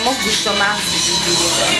mucho más mais